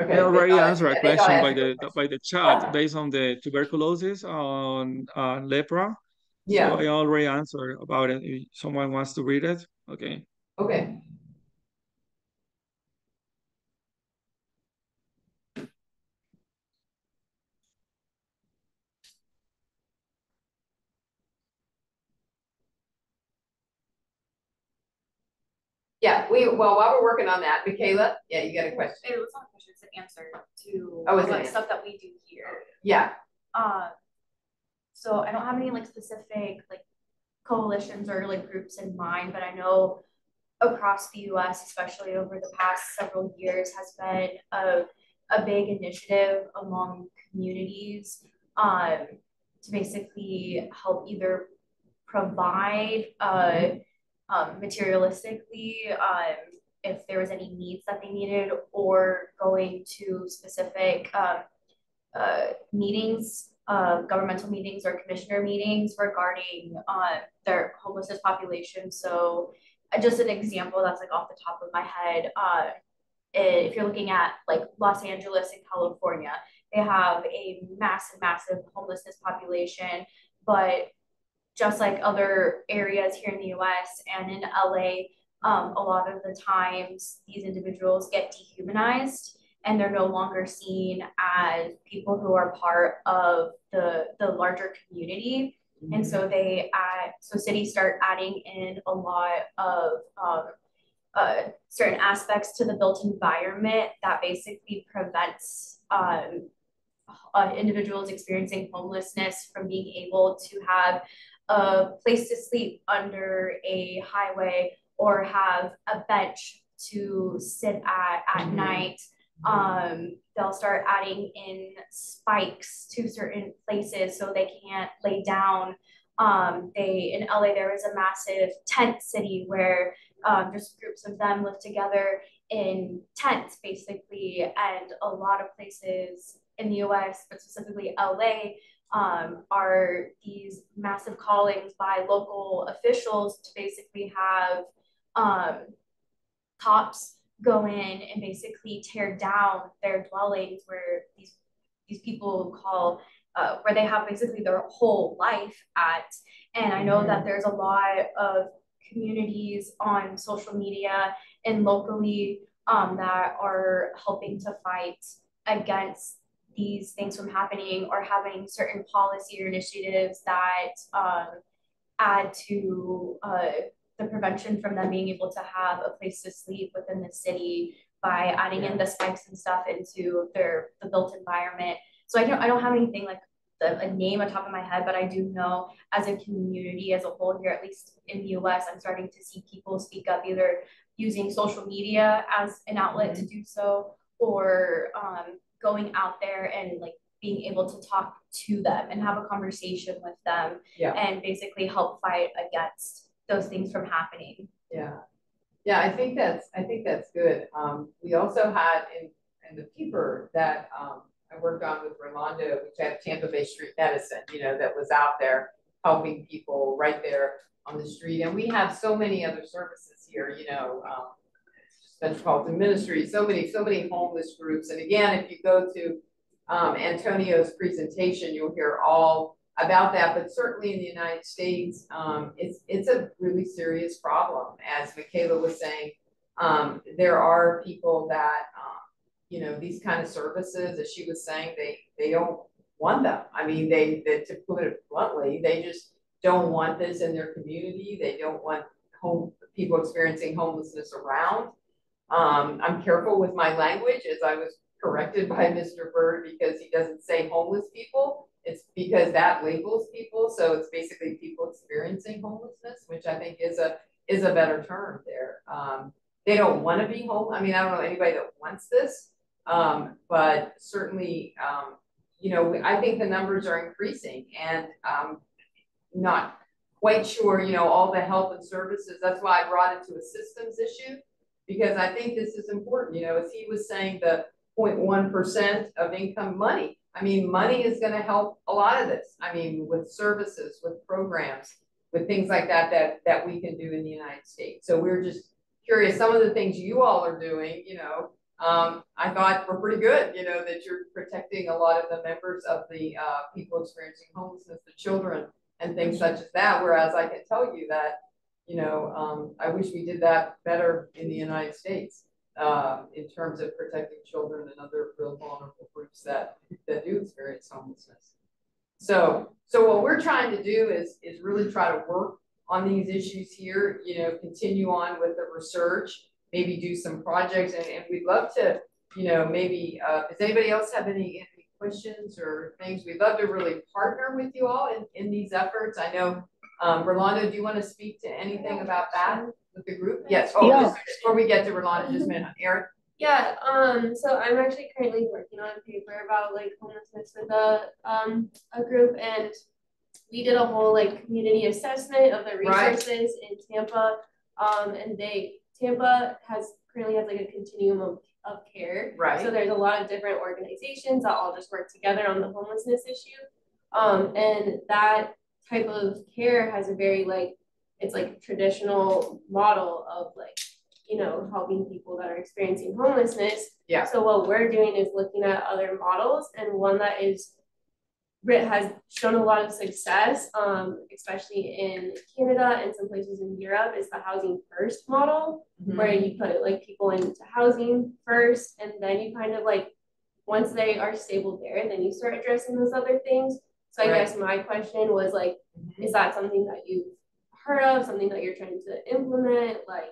Okay. I already answered a question by the by the chat based on the tuberculosis on uh, lepra. Yeah. So I already answered about it. If someone wants to read it, okay. Okay. Yeah, we well while we're working on that, Michaela, yeah, you got a question. It was not a question, it's an answer to oh, like stuff that we do here. Yeah. Um so I don't have any like specific like coalitions or like groups in mind, but I know across the US, especially over the past several years, has been a, a big initiative among communities um, to basically help either provide uh, um, materialistically um, if there was any needs that they needed or going to specific um, uh, meetings, uh, governmental meetings or commissioner meetings regarding uh, their homelessness population. So uh, just an example that's like off the top of my head, uh, if you're looking at like Los Angeles and California, they have a massive, massive homelessness population, but just like other areas here in the US and in LA, um, a lot of the times these individuals get dehumanized and they're no longer seen as people who are part of the, the larger community. And so they add, so cities start adding in a lot of um, uh, certain aspects to the built environment that basically prevents um, uh, individuals experiencing homelessness from being able to have a place to sleep under a highway or have a bench to sit at at mm-hmm. night. Um, they'll start adding in spikes to certain places so they can't lay down. Um, they in LA there was a massive tent city where um, just groups of them live together in tents basically, and a lot of places in the US, but specifically LA, um, are these massive callings by local officials to basically have um, cops go in and basically tear down their dwellings where these these people call uh, where they have basically their whole life at. And I know that mm-hmm. there's a lot of communities on social media and locally um, that are helping to fight against these things from happening or having certain policy or initiatives that um, add to uh, the prevention from them being able to have a place to sleep within the city by adding in the spikes and stuff into their the built environment. So I don't I don't have anything like the, a name on top of my head, but I do know as a community as a whole here, at least in the US, I'm starting to see people speak up either using social media as an outlet mm-hmm. to do so or um, going out there and like being able to talk to them and have a conversation with them yeah. and basically help fight against those things from happening. Yeah. Yeah, I think that's I think that's good. Um, we also had in in the paper that um, I worked on with Rolando, which had Tampa Bay Street Medicine, you know, that was out there helping people right there on the street. And we have so many other services here, you know, um, Metropolitan Ministry, so many, so many homeless groups. And again, if you go to um, Antonio's presentation, you'll hear all about that. But certainly in the United States, um, it's it's a really serious problem. As Michaela was saying, um, there are people that um, you know these kind of services, as she was saying, they they don't want them. I mean, they, they to put it bluntly, they just don't want this in their community. They don't want home people experiencing homelessness around. Um, I'm careful with my language as I was corrected by Mr. Bird because he doesn't say homeless people. It's because that labels people. So it's basically people experiencing homelessness, which I think is a is a better term there. Um, they don't want to be home. I mean, I don't know anybody that wants this, um, but certainly, um, you know, I think the numbers are increasing and not quite sure, you know, all the help and services. That's why I brought it to a systems issue because I think this is important. You know, as he was saying, the 0.1% of income money. I mean, money is going to help a lot of this. I mean, with services, with programs, with things like that, that, that we can do in the United States. So we're just curious, some of the things you all are doing, you know, um, I thought were pretty good, you know, that you're protecting a lot of the members of the uh, people experiencing homelessness, the children and things such as that. Whereas I can tell you that you know, um, I wish we did that better in the United States uh, in terms of protecting children and other real vulnerable groups that, that do experience homelessness. So, so what we're trying to do is, is really try to work on these issues here, you know, continue on with the research, maybe do some projects, and, and we'd love to, you know, maybe, uh, does anybody else have any, any questions or things? We'd love to really partner with you all in, in these efforts. I know um, Rolando, do you want to speak to anything about that with the group? Yes. Oh, yeah. just before we get to Rolando, just a minute. Eric. Yeah, um, so I'm actually currently working on a paper about like homelessness with a um a group and we did a whole like community assessment of the resources right. in Tampa. Um, and they Tampa has currently has like a continuum of, of care. Right. So there's a lot of different organizations that all just work together on the homelessness issue. Um, and that type of care has a very like it's like traditional model of like you know helping people that are experiencing homelessness. Yeah. So what we're doing is looking at other models and one that is Brit has shown a lot of success um, especially in canada and some places in europe is the housing first model mm-hmm. where you put like people into housing first and then you kind of like once they are stable there then you start addressing those other things So I Right. guess my question was like, is that something that you've heard of, something that you're trying to implement, like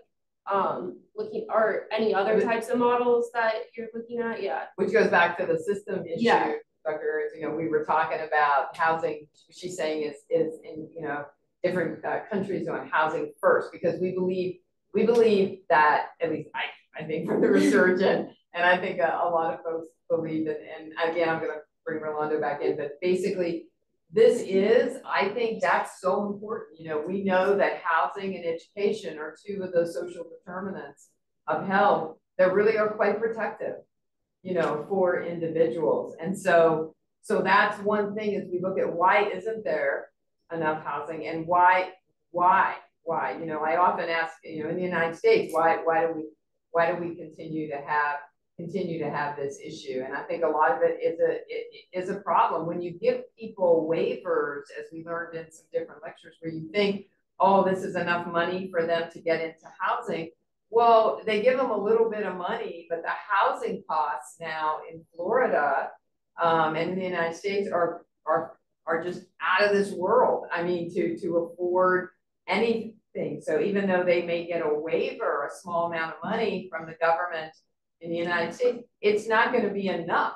um looking or any other With- types of models that you're looking at? Yeah. Which goes back to the system issue, Yeah. Dr. You know, we were talking about housing, she's saying is, is in, you know, different uh, countries on housing first, because we believe, we believe that, at least I, I think from the research and, and I think a, a lot of folks believe that, and again, I'm gonna bring Rolando back in, but basically, this is, I think that's so important, you know, we know that housing and education are two of those social determinants of health that really are quite protective you know, for individuals. And so, so that's one thing is we look at why isn't there enough housing and why, why, why? You know, I often ask, you know, in the United States, why, why do we, why do we continue to have, continue to have this issue? And I think a lot of it is a, it is a problem when you give people waivers, as we learned in some different lectures, where you think, oh, this is enough money for them to get into housing. Well, they give them a little bit of money, but the housing costs now in Florida um, and in the United States are are are just out of this world. I mean, to to afford anything. So even though they may get a waiver, a small amount of money from the government in the United States, it's not going to be enough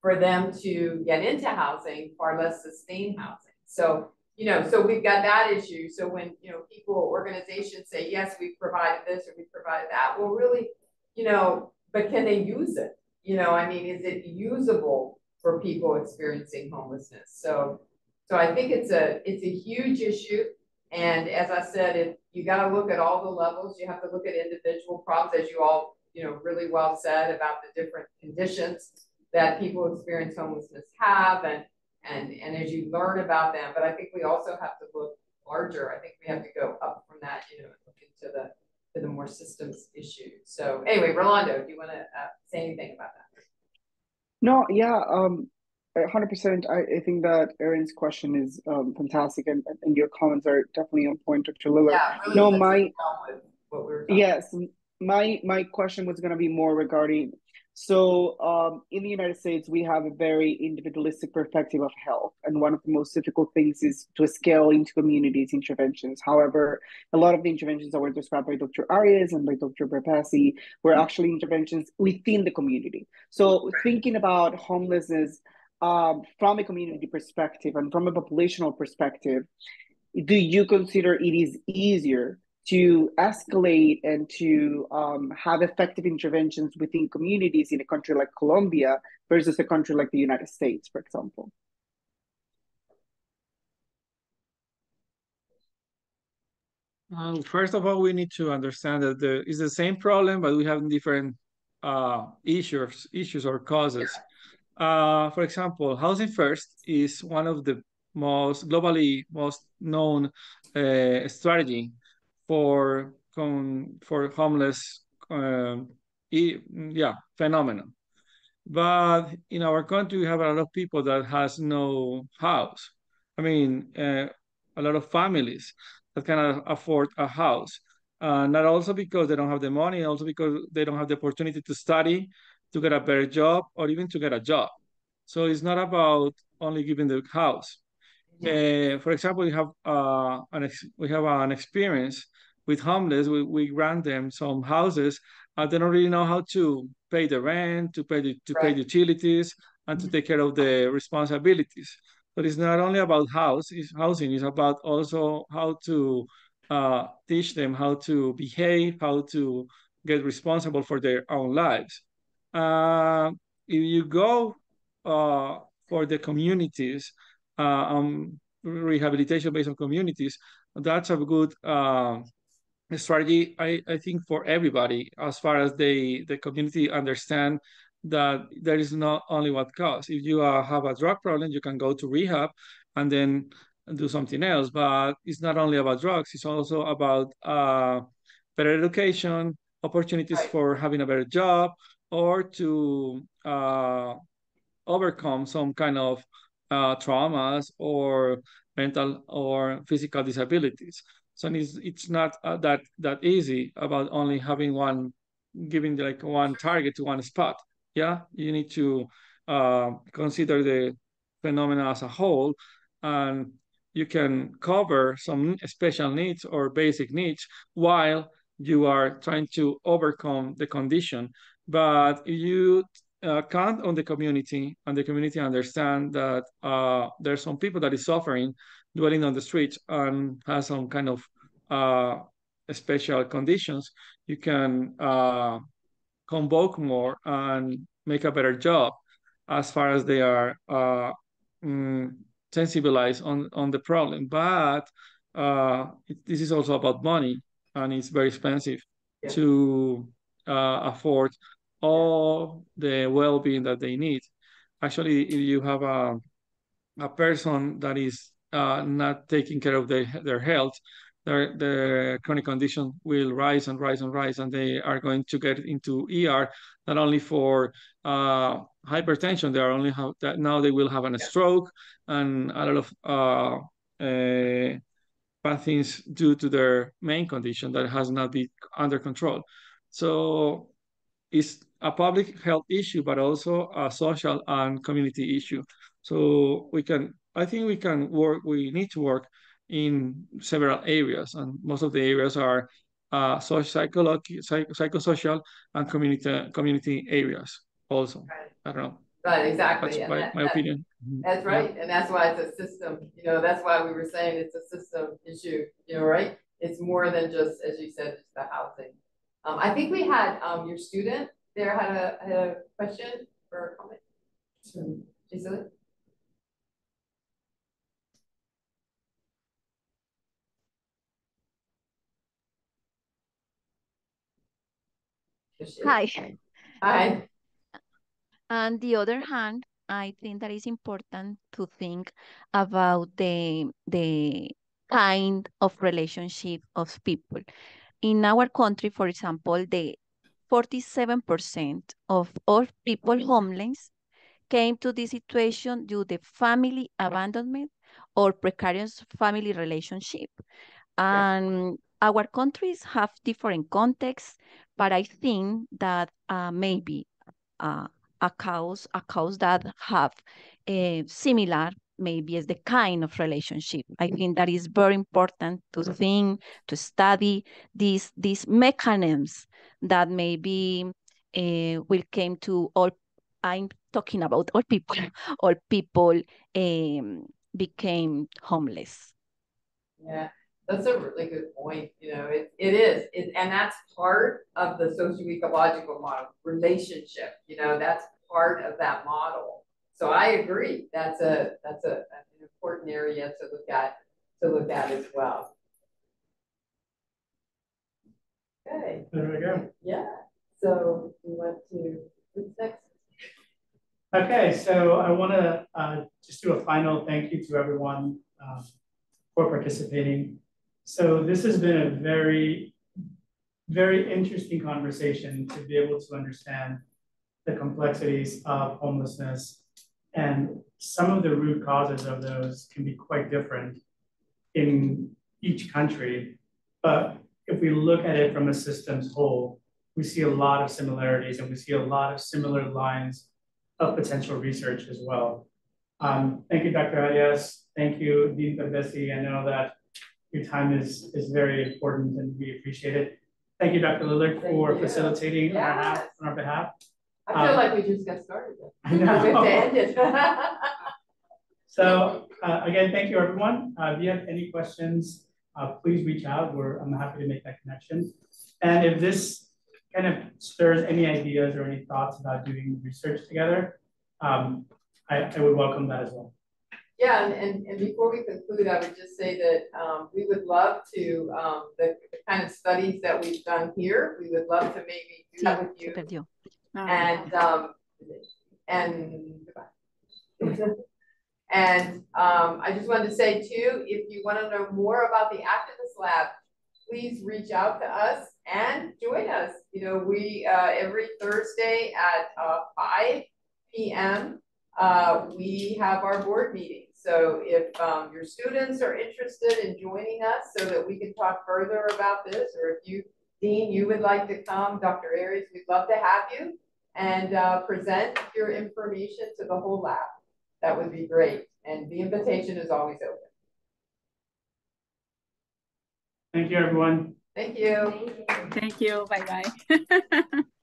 for them to get into housing, far less sustain housing. So you know, so we've got that issue. So when, you know, people, organizations say, yes, we've provided this or we provided that, well, really, you know, but can they use it? You know, I mean, is it usable for people experiencing homelessness? So, so I think it's a, it's a huge issue. And as I said, if you got to look at all the levels, you have to look at individual problems, as you all, you know, really well said about the different conditions that people experience homelessness have and and and as you learn about them. But I think we also have to look larger. I think we have to go up from that, you know, look into the to the more systems issues. So anyway, Rolando, do you want to uh, say anything about that? No, yeah, um, 100%. I, I think that Erin's question is um, fantastic, and, and your comments are definitely on point, Dr. Liller. Yeah, really no, my in well with what we were yes, my my question was going to be more regarding. So, um, in the United States, we have a very individualistic perspective of health, and one of the most difficult things is to scale into communities interventions. However, a lot of the interventions that were described by Dr. Arias and by Dr. Berbesi were actually interventions within the community. So, thinking about homelessness um, from a community perspective and from a populational perspective, do you consider it is easier to escalate and to um, have effective interventions within communities in a country like Colombia versus a country like the United States, for example? Um, first of all, we need to understand that there is the same problem, but we have different uh, issues, issues or causes. Uh, for example, Housing First is one of the most globally most known uh, strategy for con, for homeless um, yeah phenomenon. But in our country, we have a lot of people that has no house. I mean, uh, a lot of families that cannot afford a house. Uh, not also because they don't have the money, also because they don't have the opportunity to study, to get a better job, or even to get a job. So it's not about only giving the house. Uh, for example, we have uh, an we have an experience with homeless. We, we grant them some houses, and they don't really know how to pay the rent, to pay the, to right. pay the utilities, and to take care of the responsibilities. But it's not only about house, it's housing. It's about also how to uh, teach them how to behave, how to get responsible for their own lives. Uh, if you go uh, for the communities, um, rehabilitation based on communities, that's a good uh, strategy, I, I think, for everybody, as far as they the community understand that there is not only what cause. If you uh, have a drug problem, you can go to rehab and then do something else. But it's not only about drugs, it's also about uh, better education, opportunities for having a better job, or to uh, overcome some kind of uh, traumas or mental or physical disabilities. So it's it's not uh, that that easy about only having one, giving like one target to one spot. Yeah, you need to uh, consider the phenomena as a whole, and you can cover some special needs or basic needs while you are trying to overcome the condition. But you uh, count on the community and the community understand that uh, there's some people that is suffering, dwelling on the streets and has some kind of uh, special conditions, you can uh, convoke more and make a better job as far as they are uh, mm, sensibilized on, on the problem. But uh, it, this is also about money and it's very expensive yeah. to uh, afford all the well-being that they need. Actually, if you have a, a person that is uh, not taking care of their, their health, their, their chronic condition will rise and rise and rise, and they are going to get into ER not only for uh, hypertension, they are only have that now they will have a stroke and a lot of uh, uh, bad things due to their main condition that has not been under control. So it's a public health issue, but also a social and community issue. So we can, I think we can work, we need to work in several areas, and most of the areas are uh, social, psych psychosocial and community community areas also. Right. I don't know. Right, exactly. That's my, that, my that, opinion. That's right. Yeah. And that's why it's a system, you know, that's why we were saying it's a system issue, you know, right? It's more than just, as you said, just the housing. Um, I think we had um, your student there had a, had a question or a comment. So, Gisela? Hi. Hi. On the other hand, I think that it's important to think about the the kind of relationship of people. In our country, for example, the 47% of all people homeless came to this situation due to family abandonment or precarious family relationship. And our countries have different contexts, but I think that uh, maybe uh, a cause, a cause that have a uh, similar maybe is the kind of relationship. I think that is very important to think, to study these these mechanisms that maybe uh, will came to all. I'm talking about all people. All people um, became homeless. Yeah. That's a really good point. You know, it, it is. It, and that's part of the socio-ecological model, relationship. You know, that's part of that model. So I agree. That's a that's a, an important area to look at to look at as well. Okay. There we go. Yeah. So we want to who's next? Okay, so I want to uh, just do a final thank you to everyone um, for participating. So this has been a very, very interesting conversation to be able to understand the complexities of homelessness and some of the root causes of those can be quite different in each country. But if we look at it from a systems whole, we see a lot of similarities and we see a lot of similar lines of potential research as well. Um, thank you, Dr. Arias. Thank you, Dean Berbesi. I know that your time is, is very important and we appreciate it. Thank you, Dr. Liller, for you. facilitating yes. on, our on our behalf. I feel um, like we just got started. I know. We have to end it. so uh, again, thank you, everyone. Uh, if you have any questions, uh, please reach out. We're, I'm happy to make that connection. And if this kind of stirs any ideas or any thoughts about doing research together, um, I, I would welcome that as well. Yeah, and, and, and before we conclude, I would just say that um, we would love to, um, the, the, kind of studies that we've done here, we would love to maybe do that with you. And, um, and, and um, I just wanted to say too, if you want to know more about the Activist Lab, please reach out to us and join us. You know, we, uh, every Thursday at uh, 5 p.m., uh, we have our board meeting. So if um, your students are interested in joining us so that we can talk further about this, or if you, Dean, you would like to come, Dr. Arias, we'd love to have you and uh, present your information to the whole lab. That would be great. And the invitation is always open. Thank you, everyone. Thank you. Thank you. Bye bye.